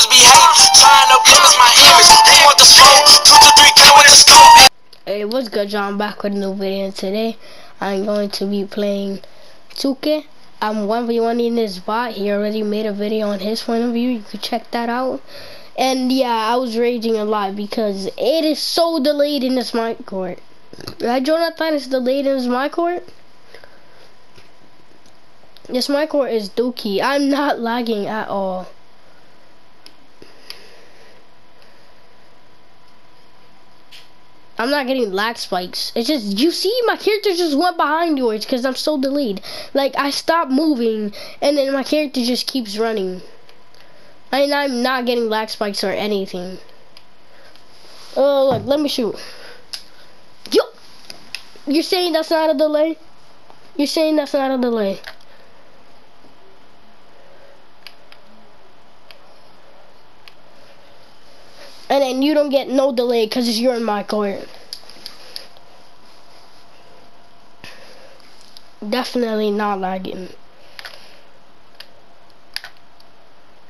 niggas be hating, trying to my image. They want the smoke, two to three K with the scope. Hey, what's good, John? Back with a new video. Today, I'm going to be playing 2K. I'm 1v1 in this bot. He already made a video on his point of view. You can check that out. And yeah, I was raging a lot because it is so delayed in this my court. Right, Jonathan? It's delayed in this my court. This my court is dookie. I'm not lagging at all. I'm not getting lag spikes. It's just, you see, my character just went behind yours because I'm so delayed. Like, I stopped moving, and then my character just keeps running. And I'm not getting lag spikes or anything. Oh, look, let me shoot. Yo! You're saying that's not a delay? You're saying that's not a delay? And then you don't get no delay because you're in my court. Definitely not lagging.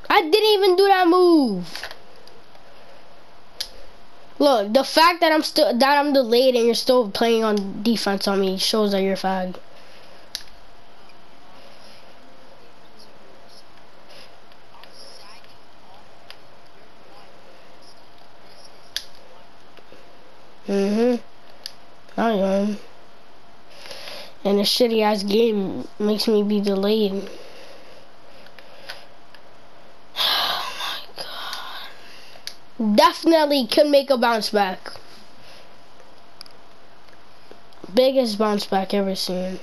I didn't even do that move. Look, the fact that I'm still that I'm delayed and you're still playing on defense on me shows that you're fag. Mm-hmm. I am. And a shitty ass game makes me be delayed. Oh my god. Definitely could make a bounce back. Biggest bounce back ever seen.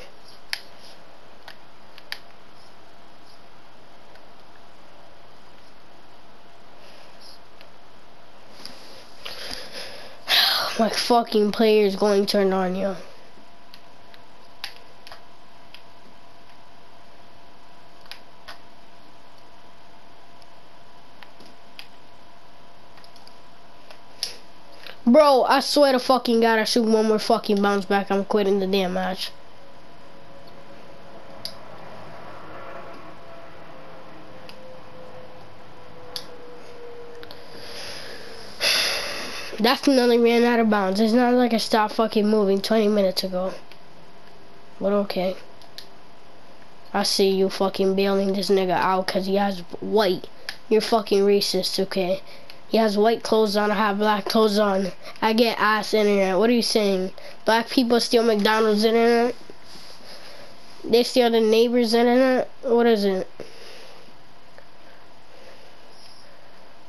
my fucking player is going to turn Bro, I swear to fucking God, I shoot one more fucking bounce back, I'm quitting the damn match. Definitely ran out of bounds. It's not like I stopped fucking moving 20 minutes ago. But okay. I see you fucking bailing this nigga out because he has white. You're fucking racist, okay? He has white clothes on, I have black clothes on. I get ass internet. What are you saying? Black people steal McDonald's internet? They steal the neighbor's internet? What is it?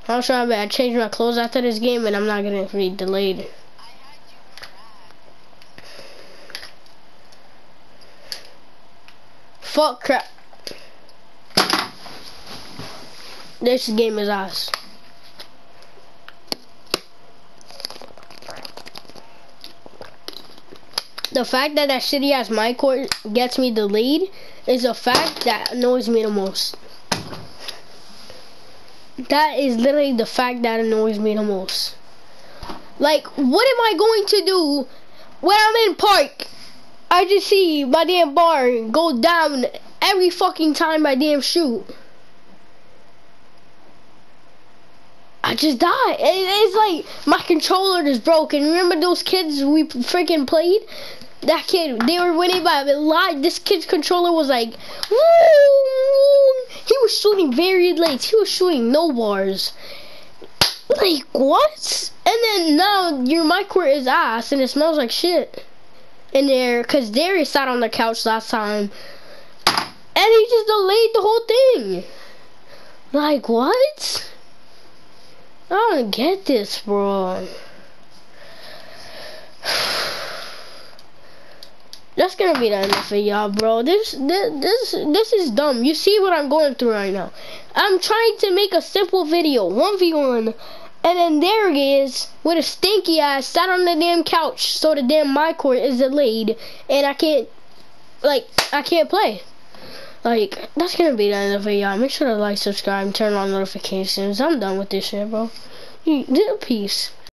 I'm to I changed my clothes after this game and I'm not gonna be delayed. Fuck crap. This game is ass. The fact that that shitty ass my court gets me the lead is a fact that annoys me the most. That is literally the fact that annoys me the most. Like, what am I going to do when I'm in park? I just see my damn bar go down every fucking time I damn shoot. I just die. It's like my controller is broken. Remember those kids we freaking played? That kid, they were winning by a lot. This kid's controller was like, he was shooting very late. He was shooting no bars. Like, what? And then now your micro is ass and it smells like shit in there. Because Darius sat on the couch last time. And he just delayed the whole thing. Like, what? I don't get this, bro. That's gonna be the end of it, y'all, bro. This, this, this, this is dumb. You see what I'm going through right now. I'm trying to make a simple video, 1v1, and then there it is, with a stinky ass, sat on the damn couch, so the damn my court is delayed, and I can't, like, I can't play. Like, that's gonna be the end of it, y'all. Make sure to like, subscribe, turn on notifications. I'm done with this shit, bro. Peace.